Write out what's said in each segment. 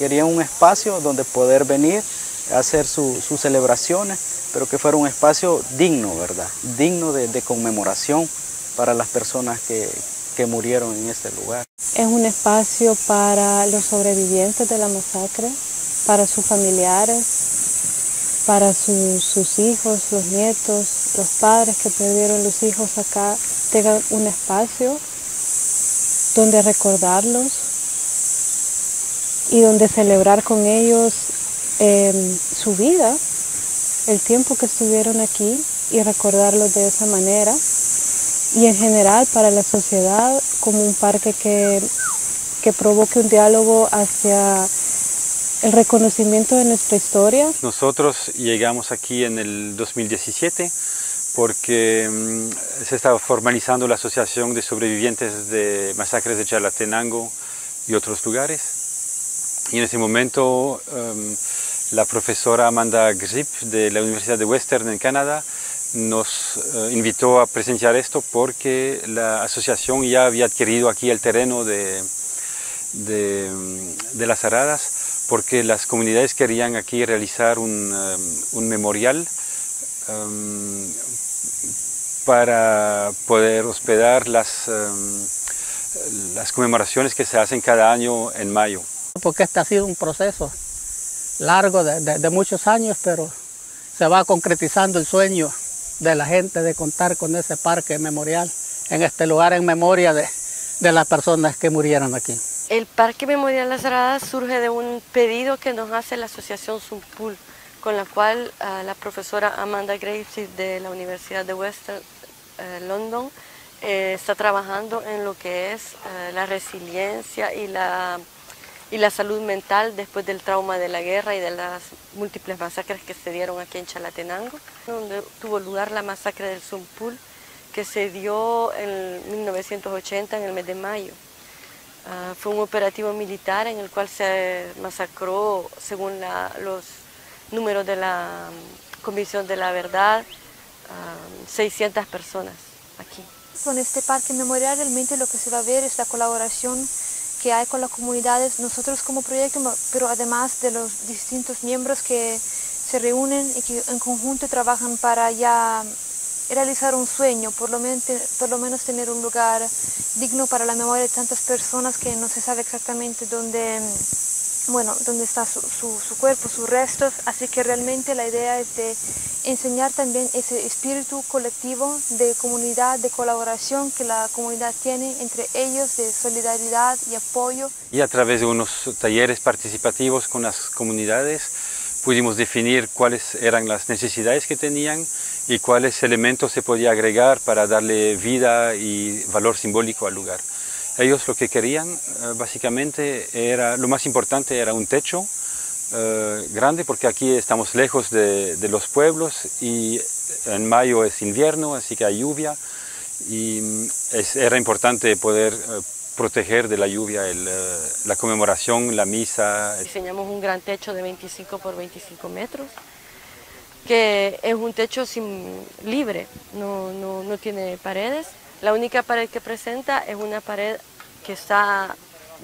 Querían un espacio donde poder venir a hacer sus celebraciones, pero que fuera un espacio digno, ¿verdad? Digno de, conmemoración para las personas que, murieron en este lugar. Es un espacio para los sobrevivientes de la masacre, para sus familiares, para sus hijos, los nietos, los padres que perdieron los hijos acá, tengan un espacio donde recordarlos, y donde celebrar con ellos em, su vida, el tiempo que estuvieron aquí y recordarlos de esa manera. Y en general para la sociedad como un parque que, que provoque un diálogo hacia el reconocimiento de nuestra historia. Nosotros llegamos aquí en el 2017 porque em, se estaba formalizando la Asociación de Sobrevivientes de Masacres de Chalatenango y otros lugares y en ese momento em, la profesora Amanda Grip de la Universidad de Western en Canadá nos eh, invitó a presenciar esto porque la asociación ya había adquirido aquí el terreno de, de, las aradas porque las comunidades querían aquí realizar un, em, memorial em, para poder hospedar las, las conmemoraciones que se hacen cada año en mayo porque este ha sido un proceso largo de, muchos años, pero se va concretizando el sueño de la gente de contar con ese parque memorial en este lugar en memoria de, las personas que murieron aquí. El Parque Memorial Las Aradas surge de un pedido que nos hace la Asociación Sumpul, con la cual ah, la profesora Amanda Graves de la Universidad de Western eh, London eh, está trabajando en lo que es eh, la resiliencia y la y la salud mental después del trauma de la guerra y de las múltiples masacres que se dieron aquí en Chalatenango, donde tuvo lugar la masacre del Zumpul, que se dio en 1980 en el mes de mayo. Ah, fue un operativo militar en el cual se masacró, según los números de la mm, Comisión de la Verdad, 600 ah, personas aquí. Con este parque memorial realmente lo que se va a ver es la colaboración que hay con las comunidades, nosotros como proyecto, pero además de los distintos miembros que se reúnen y que en conjunto trabajan para ya realizar un sueño, por lo, menos, por lo menos tener un lugar digno para la memoria de tantas personas que no se sabe exactamente dónde bueno, donde está su, cuerpo, sus restos, así que realmente la idea es de enseñar también ese espíritu colectivo de comunidad, de colaboración que la comunidad tiene entre ellos, de solidaridad y apoyo. Y a través de unos talleres participativos con las comunidades pudimos definir cuáles eran las necesidades que tenían y cuáles elementos se podía agregar para darle vida y valor simbólico al lugar. Ellos lo que querían eh, básicamente era, lo más importante era un techo eh, grande porque aquí estamos lejos de, los pueblos y en mayo es invierno, así que hay lluvia y mm, era importante poder eh, proteger de la lluvia la conmemoración, la misa. Diseñamos un gran techo de 25 por 25 metros que es un techo sin, libre, no, no tiene paredes. La única pared que presenta es una pared que está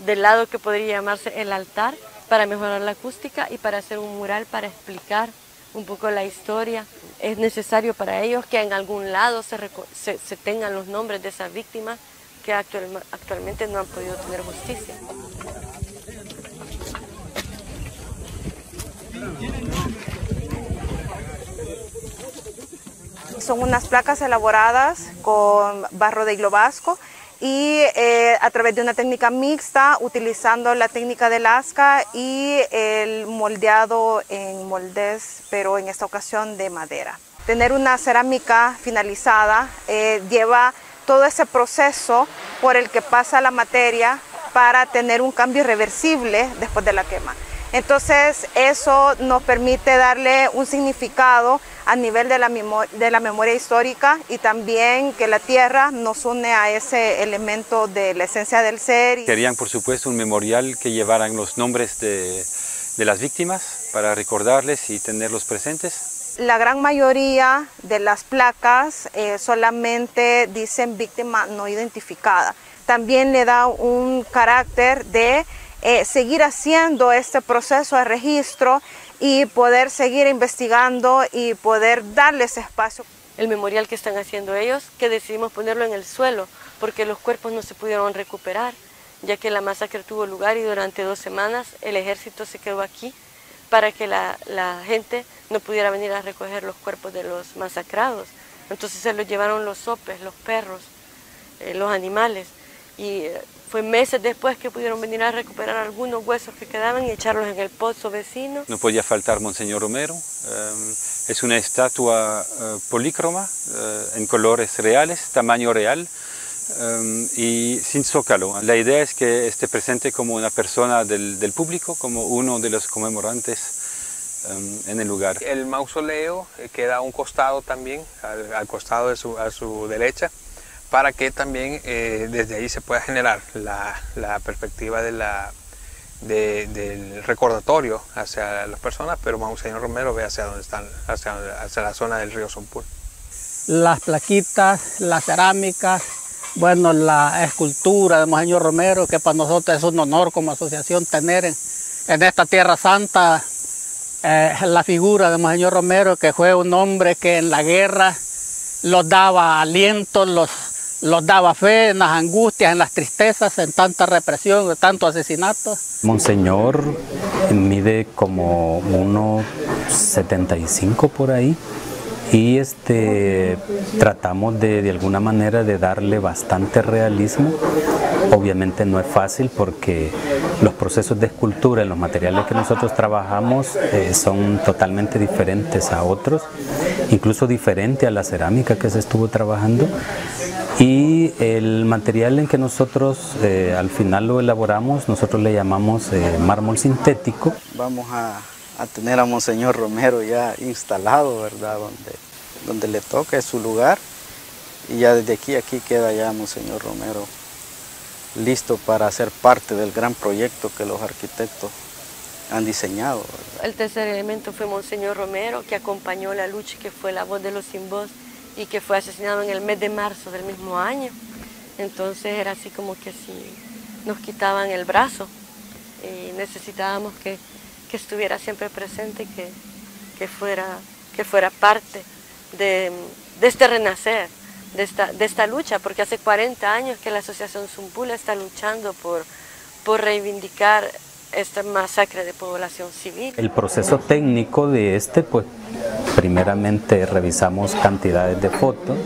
del lado que podría llamarse el altar para mejorar la acústica y para hacer un mural para explicar un poco la historia. Es necesario para ellos que en algún lado se, tengan los nombres de esas víctimas que actualmente no han podido tener justicia. Son unas placas elaboradas con barro de hilo vasco y eh, a través de una técnica mixta, utilizando la técnica del asca y el moldeado en moldes, pero en esta ocasión de madera. Tener una cerámica finalizada eh, lleva todo ese proceso por el que pasa la materia para tener un cambio irreversible después de la quema. Entonces eso nos permite darle un significado a nivel de la, de la, memoria histórica y también que la tierra nos une a ese elemento de la esencia del ser. Querían por supuesto un memorial que llevaran los nombres de, de las víctimas para recordarles y tenerlos presentes. La gran mayoría de las placas eh, solamente dicen víctima no identificada. También le da un carácter de eh, seguir haciendo este proceso de registro y poder seguir investigando y poder darles espacio. El memorial que están haciendo ellos, que decidimos ponerlo en el suelo, porque los cuerpos no se pudieron recuperar, ya que la masacre tuvo lugar y durante dos semanas el ejército se quedó aquí para que la, gente no pudiera venir a recoger los cuerpos de los masacrados. Entonces se los llevaron los sopes, los perros, eh, los animales. Y eh, fue meses después que pudieron venir a recuperar algunos huesos que quedaban y echarlos en el pozo vecino. No podía faltar Monseñor Romero. Em, es una estatua uh, polícroma uh, en colores reales, tamaño real um, y sin zócalo. La idea es que esté presente como una persona del, del público, como uno de los conmemorantes um, en el lugar. El mausoleo eh, queda a un costado también, al, al costado de su, a su derecha para que también eh, desde ahí se pueda generar la, perspectiva del recordatorio hacia las personas, pero Monseñor Romero ve hacia dónde están, hacia, hacia la zona del río Sompul. Las plaquitas, las cerámicas, bueno, la escultura de Monseñor Romero, que para nosotros es un honor como asociación tener en, esta Tierra Santa eh, la figura de Monseñor Romero, que fue un hombre que en la guerra los daba aliento, los los daba fe en las angustias, en las tristezas, en tanta represión, en tanto asesinato. Monseñor mide como 1,75 por ahí y este, tratamos de, de alguna manera de darle bastante realismo. Obviamente no es fácil porque los procesos de escultura en los materiales que nosotros trabajamos eh, son totalmente diferentes a otros, incluso diferente a la cerámica que se estuvo trabajando. Y el material en que nosotros eh, al final lo elaboramos, nosotros le llamamos eh, mármol sintético. Vamos a, tener a Monseñor Romero ya instalado, ¿verdad? Donde, donde le toca, es su lugar. Y ya desde aquí, aquí queda ya Monseñor Romero listo para ser parte del gran proyecto que los arquitectos han diseñado. El tercer elemento fue Monseñor Romero, que acompañó la lucha que fue la voz de los sin voz y que fue asesinado en el mes de marzo del mismo año. Entonces era así como que si nos quitaban el brazo y necesitábamos que, estuviera siempre presente, que, que, fuera, que fuera parte de, este renacer, de esta, de esta lucha, porque hace 40 años que la Asociación Zumpula está luchando por, por reivindicar esta masacre de población civil. El proceso técnico de este, pues primeramente revisamos cantidades de fotos,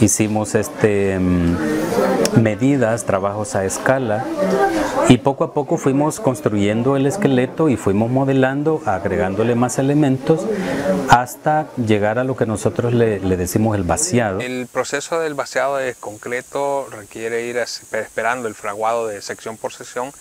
hicimos este, mm, medidas, trabajos a escala y poco a poco fuimos construyendo el esqueleto y fuimos modelando, agregándole más elementos hasta llegar a lo que nosotros le, decimos el vaciado. El proceso del vaciado de concreto requiere ir esperando el fraguado de sección por sección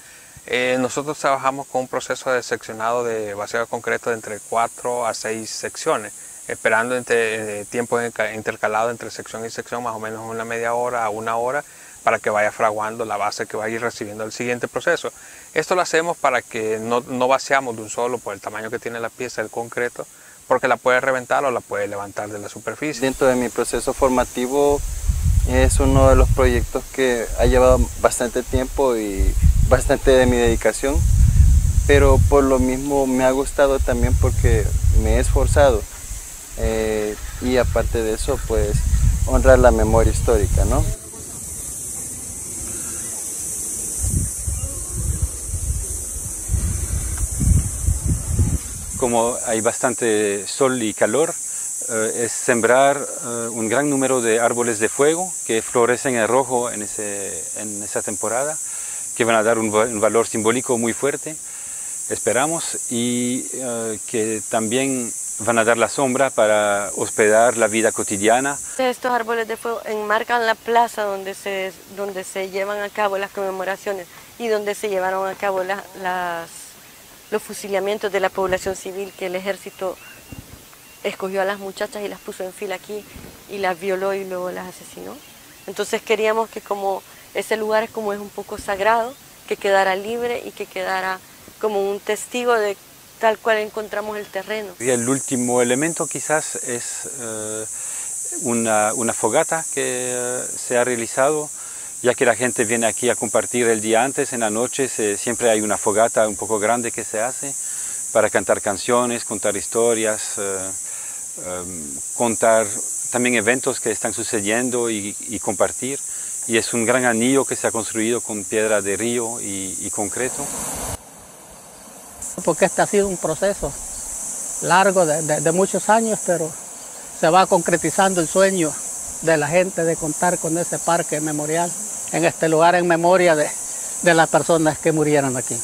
eh, nosotros trabajamos con un proceso de seccionado de vaciado concreto de entre 4 a 6 secciones, esperando entre, eh, tiempo intercalado entre sección y sección, más o menos una media hora a una hora, para que vaya fraguando la base que vaya a ir recibiendo el siguiente proceso. Esto lo hacemos para que no, no vaciamos de un solo por el tamaño que tiene la pieza del concreto, porque la puede reventar o la puede levantar de la superficie. Dentro de mi proceso formativo es uno de los proyectos que ha llevado bastante tiempo y bastante de mi dedicación, pero por lo mismo me ha gustado también porque me he esforzado eh, y aparte de eso pues honrar la memoria histórica, ¿no? Como hay bastante sol y calor, eh, es sembrar eh, un gran número de árboles de fuego que florecen en rojo en, ese, en esa temporada que van a dar un, valor simbólico muy fuerte, esperamos, y eh, que también van a dar la sombra para hospedar la vida cotidiana. Estos árboles de fuego enmarcan la plaza donde se, donde se llevan a cabo las conmemoraciones y donde se llevaron a cabo las, los fusilamientos de la población civil que el ejército escogió a las muchachas y las puso en fila aquí y las violó y luego las asesinó. Entonces queríamos que como ese lugar como es un poco sagrado, que quedara libre y que quedara como un testigo de tal cual encontramos el terreno. Y el último elemento quizás es eh, una, fogata que eh, se ha realizado, ya que la gente viene aquí a compartir el día antes, en la noche siempre hay una fogata un poco grande que se hace para cantar canciones, contar historias, eh, contar también eventos que están sucediendo y, compartir. Y es un gran anillo que se ha construido con piedra de río y concreto porque este ha sido un proceso largo de, muchos años, pero se va concretizando el sueño de la gente de contar con ese parque memorial en este lugar en memoria de las personas que murieron aquí.